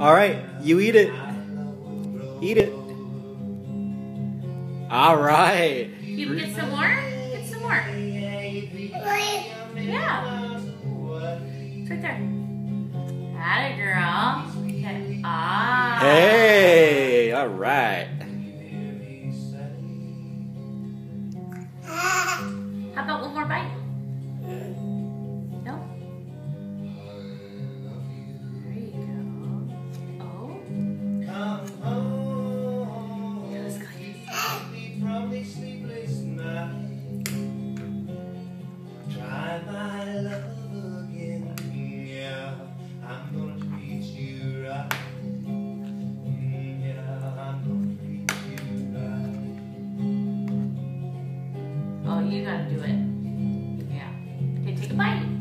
All right, you eat it. Eat it. All right. You can get some more? Get some more. Yeah. It's right there. That a girl. Ah. Hey, all right. How about one more bite? you gotta do it. Yeah. Okay, take a bite.